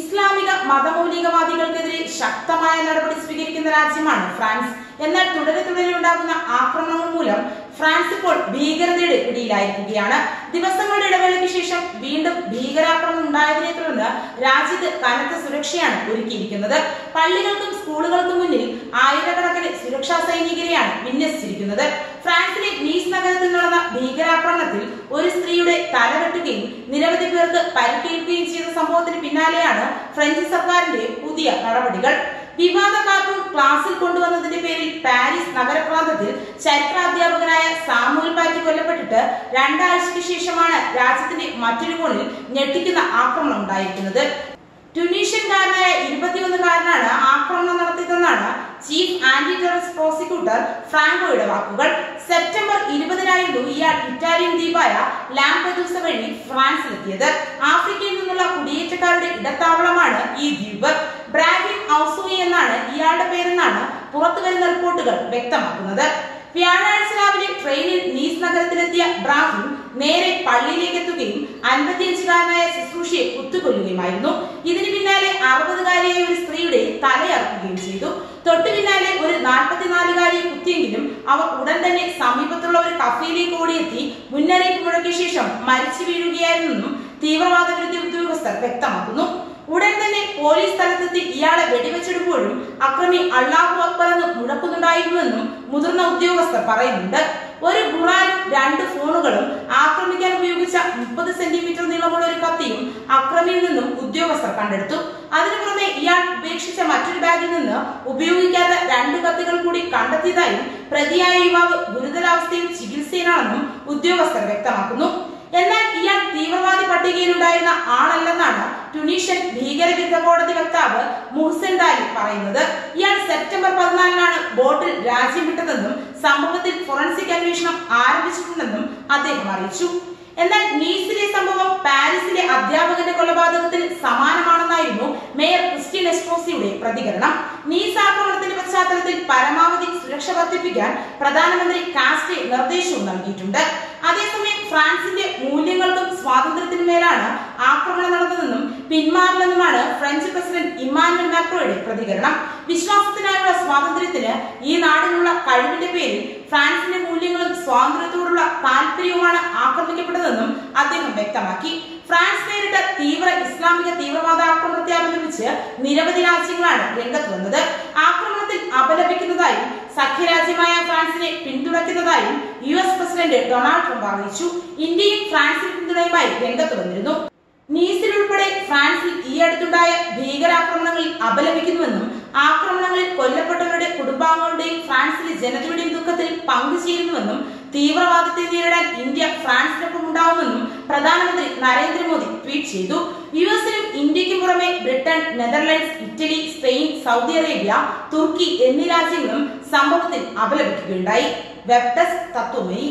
ഇസ്ലാമിക മതമൗലികവാദികൾക്കെതിരെ ശക്തമായ നടപടി സ്വീകരിക്കുന്ന രാജ്യമാണ് ഫ്രാൻസ്. എന്നാൽ തുടരെ തുടരെ ഉണ്ടാകുന്ന ആക്രമണങ്ങൾ മൂലം ഫ്രാൻസ് ഇപ്പോൾ ഭീകരതയുടെ പിടിയിലായിരിക്കുകയാണ്. ദിവസങ്ങളുടെ ഇടവേളയ്ക്ക് ശേഷം വീണ്ടും ഭീകരാക്രമണം ഉണ്ടായതിനെ തുടർന്ന് രാജ്യത്ത് കനത്ത സുരക്ഷയാണ് ഒരുക്കിയിരിക്കുന്നത്. പള്ളികൾക്കും സ്കൂളുകൾക്കും മുന്നിൽ ആയിരക്കണക്കിന് സുരക്ഷാ വിന്യസിച്ചിരിക്കുന്നത് ഫ്രാൻസിലെ നീസ് നഗരത്തിൽ നടന്ന ഭീകരാക്രമണത്തിൽ ഒരു സ്ത്രീയുടെ തലവെട്ടുകയും നിരവധി പേർക്ക് പരിക്കേൽക്കുകയും ചെയ്ത സംഭവത്തിന് പിന്നാലെയാണ് ഫ്രഞ്ച് സർക്കാരിന്റെ പുതിയ നടപടികൾ. വിവാദ കാർട്ടൂൺ ക്ലാസ്സിൽ കൊണ്ടുവന്നതിന്റെ പേരിൽ പാരീസ് നഗരപ്രാന്തത്തിൽ ചരിത്രാധ്യാപകനായ സാമൂൽ പാറ്റി കൊല്ലപ്പെട്ടിട്ട് രണ്ടാഴ്ചയ്ക്ക് ശേഷമാണ് രാജ്യത്തിന്റെ മറ്റൊരു കോണിൽ ഞെട്ടിക്കുന്ന ആക്രമണം ഉണ്ടായിരിക്കുന്നത്. ട്യൂണീഷ്യൻകാരനായ ഇരുപത്തിയൊന്നുകാരനാണ് ടെററിസ്റ്റ് പ്രോസിക്യൂട്ടർ ഫ്രാങ്കോയുടെ വാക്കുകൾ. സെപ്റ്റംബർ ഇരുപതിനായിരുന്നു ഇയാൾ ഇറ്റാലിയൻ ദ്വീപായ ലാംപെദൂസ വഴി ഫ്രാൻസിലെത്തിയത്. ആഫ്രിക്കയിൽ നിന്നുള്ള കുടിയേറ്റക്കാരുടെ ഇടത്താവളമാണ് ഈ ദ്വീപ്. ബ്രാഗിൻ ഔസൂയി എന്നാണ് ഇയാളുടെ പേരെന്നാണ് പുറത്തുവരുന്ന റിപ്പോർട്ടുകൾ വ്യക്തമാക്കുന്നത്. വ്യാഴാഴ്ച ട്രെയിനിൽ നീസ് നഗരത്തിലെത്തിയ ബ്രാഹിം നേരെ പള്ളിയിലേക്ക് എത്തുകയും അൻപത്തിയഞ്ചുകാരനായ ശുശ്രൂഷയെ കുത്തുകൊല്ലുകയുമായിരുന്നു. ഇതിന് പിന്നാലെ അറുപതുകാരിയായ ഒരു സ്ത്രീയുടെ തലയറക്കുകയും ചെയ്തു. തൊട്ടു പിന്നാലെ ഒരു നാൽപ്പത്തിനാലുകാരിയെ കുത്തിയെങ്കിലും അവർ ഉടൻ തന്നെ സമീപത്തുള്ള ഒരു കഫയിലേക്ക് ഓടിയെത്തി. മുന്നറിയിപ്പ് മുഴക്കിയ ശേഷം മരിച്ചു വീഴുകയായിരുന്നെന്നും തീവ്രവാദ വിരുദ്ധ ഉദ്യോഗസ്ഥർ വ്യക്തമാക്കുന്നു. ഉടൻ തന്നെ പോലീസ് സ്ഥലത്തെത്തി ഇയാളെ വെടിവെച്ചെടുക്കുമ്പോഴും അക്രമി അള്ളാഹു അക്ബർ എന്ന് മുഴക്കുന്നുണ്ടായിരുന്നുവെന്നും മുതിർന്ന ഉദ്യോഗസ്ഥർ പറയുന്നുണ്ട്. ഒരു ഖുറാനും രണ്ട് ഫോണുകളും ആക്രമിക്കാൻ ഉപയോഗിച്ച മുപ്പത് സെന്റിമീറ്റർ നീളമുള്ള ഒരു കത്തിയും അക്രമിയിൽ നിന്നും ഉദ്യോഗസ്ഥർ കണ്ടെടുത്തു. അതിനു പുറമെ ഇയാൾ ഉപേക്ഷിച്ച മറ്റൊരു ബാഗിൽ നിന്ന് ഉപയോഗിക്കാത്ത രണ്ട് കത്തികൾ കൂടി കണ്ടെത്തിയതായും പ്രതിയായ യുവാവ് ഗുരുതരാവസ്ഥയിൽ ചികിത്സയിലാണെന്നും ഉദ്യോഗസ്ഥർ വ്യക്തമാക്കുന്നു. എന്നാൽ ഇയാൾ തീവ്രവാദി പട്ടികയിലുണ്ടായിരുന്ന ആളല്ലെന്നാണ് ടുണീഷ്യൻ ഭീകരവിരുദ്ധ കോടതി വക്താവ് ഡാലി പറയുന്നത്. ഇയാൾ സെപ്റ്റംബർ പതിനാലിനാണ് ബോട്ടിൽ രാജ്യം വിട്ടതെന്നും സംഭവത്തിൽ ഫോറൻസിക് അന്വേഷണം ആരംഭിച്ചിട്ടുണ്ടെന്നും അദ്ദേഹം അറിയിച്ചു. എന്നാൽ നീസിലെ സംഭവം പാരീസിലെ അധ്യാപകന്റെ കൊലപാതകത്തിന് സമാനമാണെന്നായിരുന്നു മേയർ ക്രിസ്റ്റീൻ എസ്ട്രോസിയുടെ പ്രതികരണം. നീസ് ആക്രമണത്തിന്റെ പശ്ചാത്തലത്തിൽ പരമാവധി സുരക്ഷ വർദ്ധിപ്പിക്കാൻ പ്രധാനമന്ത്രി കാസ്റ്റെ നിർദ്ദേശവും നൽകിയിട്ടുണ്ട്. അതേസമയം ഫ്രാൻസിന്റെ മൂല്യങ്ങൾക്കും സ്വാതന്ത്ര്യത്തിനും മേലാണ് ആക്രമണം നടന്നതെന്നും പിന്മാറില്ലെന്നുമാണ് ഫ്രഞ്ച് പ്രസിഡന്റ് ഇമ്മാനുവൽ മാക്രോയുടെ പ്രതികരണം. വിശ്വാസത്തിനായുള്ള സ്വാതന്ത്ര്യത്തിന് ഈ നാടിനുള്ള കഴിവിന്റെ പേരിൽ ഫ്രാൻസിന്റെ മൂല്യങ്ങളും സ്വാതന്ത്ര്യത്തോടുള്ള താല്പര്യവുമാണ് ആക്രമിക്കപ്പെട്ടതെന്നും അദ്ദേഹം വ്യക്തമാക്കി. ഫ്രാൻസ് നേരിട്ട തീവ്ര ഇസ്ലാമിക തീവ്രവാദ ആക്രമണത്തെ അപലപിച്ച് നിരവധി രാജ്യങ്ങളാണ് രംഗത്ത് വന്നത്. ആക്രമണത്തിൽ അപലപിക്കുന്നതായും സഖ്യരാജ്യമായ ഫ്രാൻസിനെ പിന്തുണയ്ക്കുന്നതായും U S president Donald Trump അറിയിച്ചു. ഇന്ത്യയും ഫ്രാൻസിന് പിന്തുണയുമായി രംഗത്ത് വന്നിരുന്നു. നീസിൽ ഫ്രാൻസിൽ ഈ അടുത്തുണ്ടായ ഭീകരാക്രമണങ്ങളിൽ അപലപിക്കുന്നുവെന്നും ആക്രമണങ്ങളിൽ കൊല്ലപ്പെട്ടവരുടെ കുടുംബാംഗങ്ങളുടെയും ഫ്രാൻസിലെ ജനതയുടെയും ദുഃഖത്തിൽ പങ്കുചേരുന്നുവെന്നും തീവ്രവാദത്തെ നേരിടാൻ ഇന്ത്യ ഫ്രാൻസിനൊപ്പം ഉണ്ടാവുമെന്നും പ്രധാനമന്ത്രി നരേന്ദ്രമോദി ട്വീറ്റ് ചെയ്തു. യു എസിനും ഇന്ത്യക്കും പുറമെ Britain Netherlands Italy Spain Saudi Arabia തുർക്കി എന്നീ രാജ്യങ്ങളും സംഭവത്തിൽ അപലപിക്കുകയുണ്ടായി. Web desk Tatwamayi